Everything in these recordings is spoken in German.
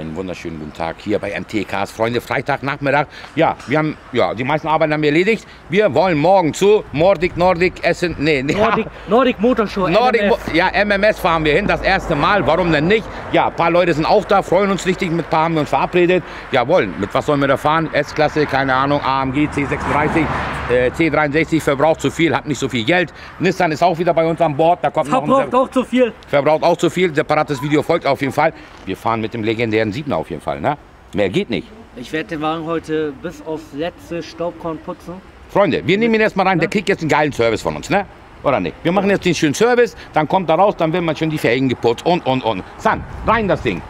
Einen wunderschönen guten Tag hier bei MTKs Freunde. Freitagnachmittag. Ja, wir haben, ja, die meisten Arbeiten haben wir erledigt. Wir wollen morgen zu Nordic, Nordic Essen, nee, nee. Nordic, Nordic Motorshow. Nordic, MMS. Mo- ja, MMS fahren wir hin, das erste Mal. Warum denn nicht? Ja, ein paar Leute sind auch da, freuen uns richtig. Mit ein paar haben wir uns verabredet. Jawohl, mit was sollen wir da fahren? S-Klasse, keine Ahnung, AMG C36, äh, C63, verbraucht zu viel, hat nicht so viel Geld. Nissan ist auch wieder bei uns an Bord. Da kommt Verbraucht auch zu viel. Verbraucht auch zu viel. Separates Video folgt auf jeden Fall. Wir fahren mit dem legendären Siebener auf jeden Fall. Ne? Mehr geht nicht. Ich werde den Wagen heute bis aufs letzte Staubkorn putzen. Freunde, wir nehmen ihn erstmal rein. Der kriegt jetzt einen geilen Service von uns. Ne? Oder nicht? Wir machen jetzt den schönen Service. Dann kommt er raus. Dann wird man schon die Felgen geputzt. Und, und, und. San, rein das Ding.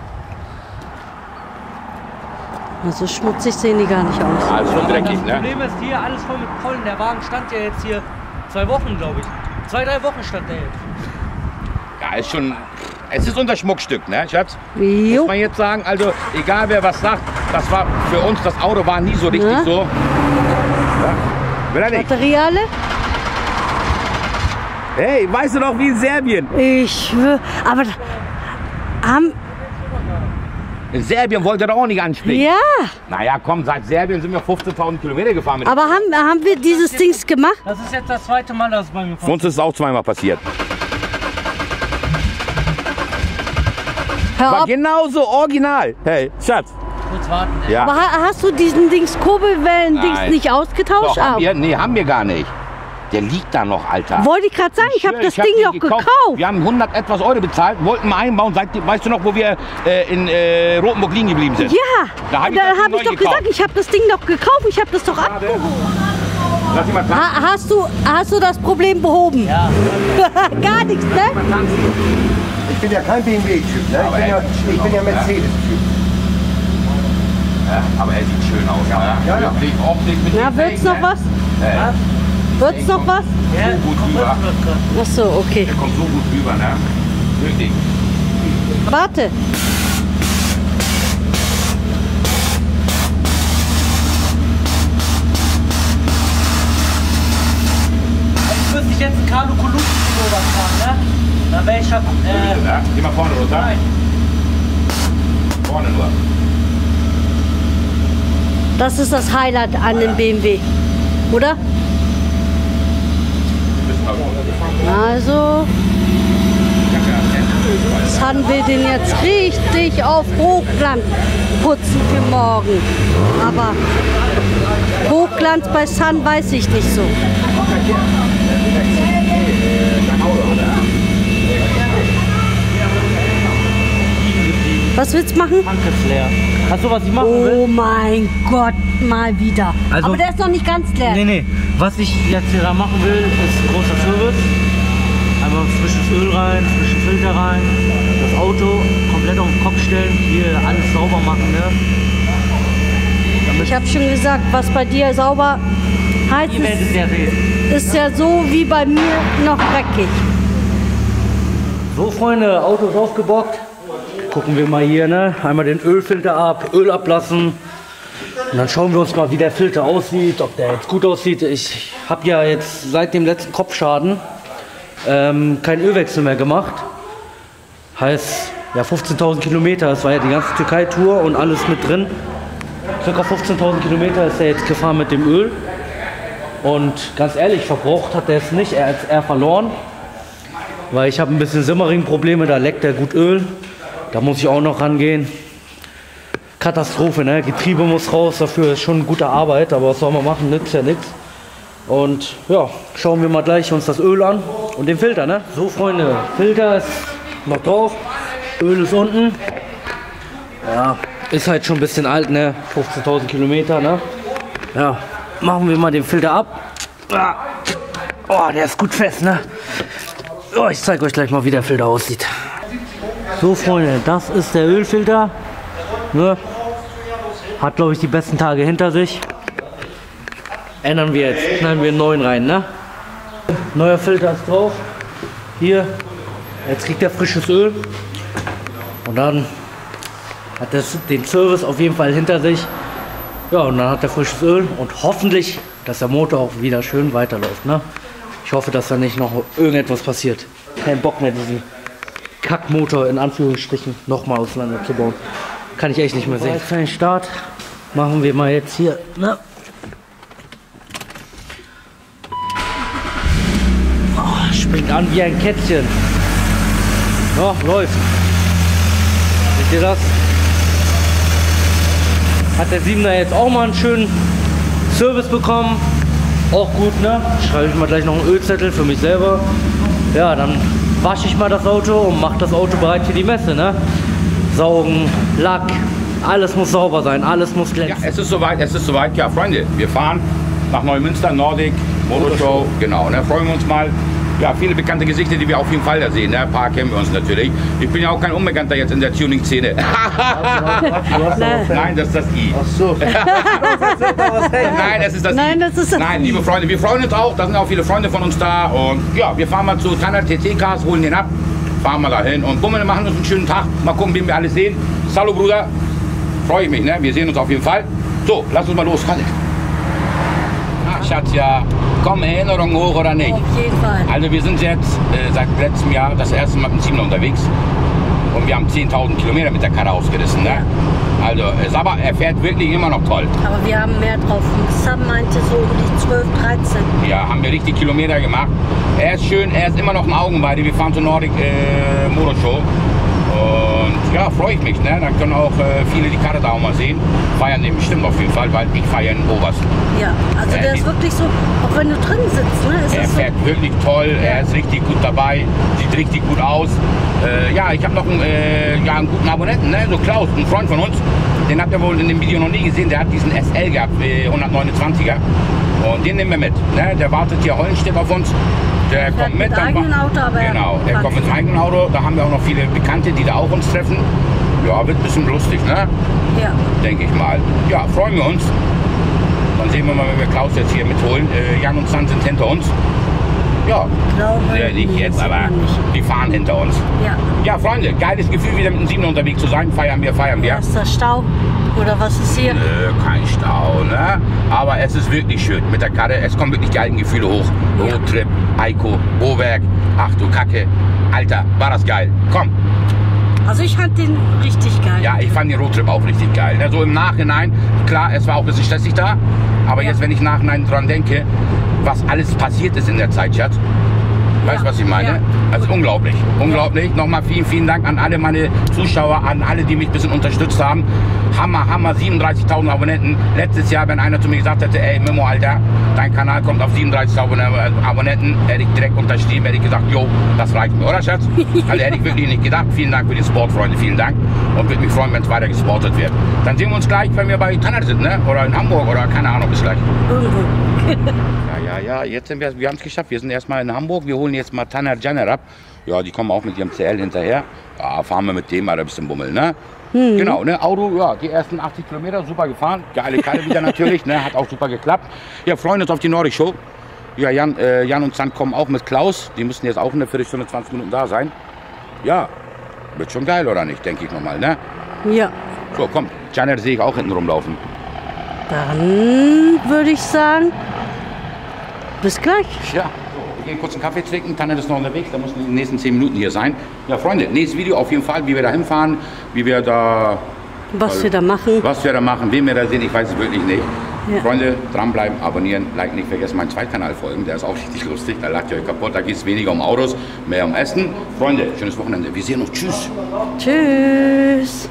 So schmutzig sehen die gar nicht aus. Ist schon dreckig, das ne? Problem ist hier alles voll mit Pollen. Der Wagen stand ja jetzt hier zwei Wochen, glaube ich. Zwei, drei Wochen stand der jetzt. Ja, ist schon. Es ist unser Schmuckstück, ne, Schatz? Muss Jo. man jetzt sagen. Also, egal wer was sagt, das war für uns, das Auto war nie so richtig Ne? so. Ja. Will er nicht? Materiale? Hey, weißt du noch wie in Serbien? Ich. schwör- Aber. Am, In Serbien wollte er auch nicht anspringen. ja, Naja, komm, seit Serbien sind wir 15.000 Kilometer gefahren. Mit aber haben, haben wir dieses Dings gemacht? Das ist jetzt das zweite Mal, dass es bei mir Uns ist es auch zweimal passiert. Hör War genauso original. Hey, Schatz. Kurz warten. ey. Ja. Aber ha- hast du diesen Dings Kurbelwellen-Dings nicht ausgetauscht? Doch, haben wir? Nee, haben wir gar nicht. Der liegt da noch, Alter. Wollte ich gerade sagen, ich habe schwör, das hab Ding den doch gekauft. Wir haben 100 etwas Euro bezahlt, wollten mal einbauen. Seitdem, weißt du noch, wo wir äh, in äh, Rotenburg liegen geblieben sind? Ja, Da hab ich da habe ich doch gekauft. gesagt, ich habe das Ding doch gekauft, ich habe das doch abgeholt. Lass ihn mal tanzen. Ha, hast, du, hast du das Problem behoben? Ja. Gar nichts, ne? Ich bin ja kein BMW-Typ, ne? Ich bin ja, ich bin ja Mercedes-Typ. Ja, aber er sieht schön aus. Ja, Ja, ja. Optik, Optik mit Na, wird's Felgen, noch ne? was? Ja. Wird's noch was? Ja, gut komm, rüber. Ach so, okay. Der kommt so gut rüber, ne? Wirklich. Warte. Ich müsste jetzt einen Carlo Colucci fahren, ne? Dann wäre ich ab, äh, Ja, geh mal vorne runter. nein. Vorne nur. Das ist das Highlight an dem BMW. Oder? Wir. Also, Sun will den jetzt richtig auf Hochglanz putzen für morgen. Aber Hochglanz bei Sun weiß ich nicht so. Was willst du machen? Ist leer. Hast du was ich machen will? Oh mein Gott, mal wieder. Also- Aber der ist noch nicht ganz leer. Nee, nee. Was ich jetzt hier da machen will, ist ein großer Service. Einmal frisches Öl rein, frischen Filter rein, das Auto komplett auf den Kopf stellen, hier alles sauber machen, ne? Ich habe schon gesagt, was bei dir sauber heißt, es ja ist, ist ja so wie bei mir noch dreckig. So Freunde, Auto ist aufgebockt. Gucken wir mal hier, ne? Einmal den Ölfilter ab, Öl ablassen. Und dann schauen wir uns mal, wie der Filter aussieht, ob der jetzt gut aussieht. Ich habe ja jetzt seit dem letzten Kopfschaden ähm, keinen Ölwechsel mehr gemacht. Heißt, ja 15.000 Kilometer, das war ja die ganze Türkei-Tour und alles mit drin. Circa 15.000 Kilometer ist er jetzt gefahren mit dem Öl. Und ganz ehrlich, verbraucht hat er es nicht, er hat es eher verloren. Weil ich habe ein bisschen Simmering-Probleme, da leckt er gut Öl. Da muss ich auch noch rangehen. Katastrophe, ne? Getriebe muss raus, dafür ist schon gute Arbeit, aber was soll man machen, nützt ja nichts. Und ja, schauen wir mal gleich uns das Öl an und den Filter, ne? So Freunde, Filter ist noch drauf, Öl ist unten. Ja, ist halt schon ein bisschen alt, ne? 15.000 Kilometer, ne? Ja, machen wir mal den Filter ab. Ah. Oh, der ist gut fest, ne? Oh, ich zeige euch gleich mal, wie der Filter aussieht. So, Freunde, das ist der Ölfilter. Ne? Hat, glaube ich, die besten Tage hinter sich. Ändern wir jetzt. Knallen wir einen neuen rein, ne? Neuer Filter ist drauf. Hier. Jetzt kriegt er frisches Öl. Und dann hat das den Service auf jeden Fall hinter sich. Ja, und dann hat er frisches Öl und hoffentlich, dass der Motor auch wieder schön weiterläuft. Ne? Ich hoffe, dass da nicht noch irgendetwas passiert. Kein Bock mehr, diesen Kackmotor in Anführungsstrichen nochmal auseinanderzubauen. kann ich echt nicht mehr sehen. Jetzt einen Start machen wir mal jetzt hier. Ne? Oh, springt an wie ein Kätzchen. Oh, läuft. Seht ihr das? Hat der 7er jetzt auch mal einen schönen Service bekommen. Auch gut, ne? Schreibe ich mal gleich noch einen Ölzettel für mich selber. Ja, dann wasche ich mal das Auto und mache das Auto bereit für die Messe, ne? Saugen, Lack, alles muss sauber sein, alles muss Ja, glänzen. es ist soweit, es ist soweit. Ja, Freunde, wir fahren nach Neumünster, Nordic, Motorshow, genau. Ne, freuen wir uns mal. Ja, viele bekannte Gesichter, die wir auf jeden Fall da sehen. Ne? Ein paar kennen wir uns natürlich. Ich bin ja auch kein Unbekannter jetzt in der Tuning-Szene. Nein, das ist das I. Ach so. Nein, das ist das Nein, I. das ist das Nein, liebe Freunde, wir freuen uns auch. Da sind auch viele Freunde von uns da. Und ja, wir fahren mal zu Tanner TT-Cars, holen den ab, fahren mal dahin und bummeln, machen uns einen schönen Tag. Mal gucken, wen wir alle sehen. Hallo Bruder, freue ich mich, ne? Wir sehen uns auf jeden Fall. So, lass uns mal los. Kalle. Ah, Schatz, ja. Kommen Erinnerungen hoch oder nicht? Auf jeden Fall. Also wir sind jetzt äh, seit letztem Jahr das erste Mal mit dem Siebener unterwegs und wir haben 10.000 Kilometer mit der Karre ausgerissen. Ne? Also, es, aber er fährt wirklich immer noch toll. Aber wir haben mehr drauf. Sam meinte so um die 12, 13. Ja, haben wir richtig Kilometer gemacht. Er ist schön, er ist immer noch ein Augenweide. Wir fahren zur Nordic äh, Motorshow. Und ja, freue ich mich. Ne? Dann können auch äh, viele die Karre da auch mal sehen. Feiern den bestimmt auf jeden Fall, weil ich feiere den Obersten. Ja, also Ja, der ist wirklich so, auch wenn du drin sitzt, ne? Es Er ist so, fährt wirklich toll, er ist richtig gut dabei, sieht richtig gut aus. Äh, ja, ich habe noch einen, äh, ja, einen guten Abonnenten, ne? so Klaus, ein Freund von uns. Den habt ihr wohl in dem Video noch nie gesehen, der hat diesen SL gehabt, äh, 129er. Und den nehmen wir mit. Ne? Der wartet hier Hollenstedt auf uns. Der kommt mit. mit wa- Auto, aber er Genau, der kommt mit eigenem Auto. Da haben wir auch noch viele Bekannte, die da auch uns treffen. Ja, wird ein bisschen lustig, ne? ja. denke ich mal. Ja, freuen wir uns. Dann sehen wir mal, wenn wir Klaus jetzt hier mitholen. Äh, Jan und San sind hinter uns. Ja, Glaube, nicht jetzt, aber die fahren hinter uns. Ja. Ja, Freunde, geiles Gefühl, wieder mit dem Siebener unterwegs zu sein. Feiern wir, feiern wir. Ist das Stau? Oder was ist hier? Nö, kein Stau, ne? Aber es ist wirklich schön mit der Karre. Es kommen wirklich geile Gefühle hoch. Roadtrip, Eiko, Bowerk. Ach du Kacke. Alter, war das geil. Komm, Also ich fand den richtig geil. Ja, ich fand den Roadtrip auch richtig geil. Ne? So im Nachhinein, klar, es war auch ein bisschen stressig da, aber Ja. jetzt, wenn ich Nachhinein dran denke, was alles passiert ist in der Zeit, Schatz. Weißt du, was ich meine? Ja. Also unglaublich. Unglaublich. Nochmal vielen, vielen Dank an alle meine Zuschauer, an alle, die mich ein bisschen unterstützt haben. Hammer, Hammer, 37.000 Abonnenten. Letztes Jahr, wenn einer zu mir gesagt hätte, ey Memo, Alter, dein Kanal kommt auf 37.000 Abonnenten, hätte ich direkt unterschrieben, hätte ich gesagt, jo, das reicht mir, oder Schatz? Also hätte ich wirklich nicht gedacht. Vielen Dank für den Sport, Freunde, vielen Dank. Und würde mich freuen, wenn es weiter gesportet wird. Dann sehen wir uns gleich, wenn wir bei Tanner sind, ne? Oder in Hamburg oder keine Ahnung, bis gleich. Ja, ja, ja, jetzt sind wir, wir haben es geschafft. Wir sind erstmal in Hamburg. Wir holen jetzt mal Tanner Janner ab. Ja, die kommen auch mit ihrem CL hinterher. Ja, fahren wir mit dem mal ein bisschen bummeln, ne? Genau, ne? Auto, ja, die ersten 80 Kilometer super gefahren. Geile Karre wieder natürlich, ne? Hat auch super geklappt. Ja, freuen uns auf die Nordic Show. Ja, Jan, äh, Jan und Sand kommen auch mit Klaus. Die müssen jetzt auch in der Viertelstunde, 20 Minuten da sein. Ja, wird schon geil, oder nicht? Denke ich nochmal, ne? Ja. So, komm, Janner sehe ich auch hinten rumlaufen. Dann würde ich sagen, bis gleich. Ja, gehen kurz einen Kaffee trinken. Tanne ist noch unterwegs, da muss in den nächsten 10 Minuten hier sein. Ja, Freunde, nächstes Video auf jeden Fall, wie wir da hinfahren, wie wir da, Was wir da machen. was wir da machen, wen wir da sehen, ich weiß es wirklich nicht. Ja. Freunde, dranbleiben, abonnieren, like, nicht vergessen, meinen Zweitkanal folgen, der ist auch richtig lustig, da lacht ihr euch kaputt, da geht es weniger um Autos, mehr um Essen. Freunde, schönes Wochenende, wir sehen uns, tschüss. Tschüss.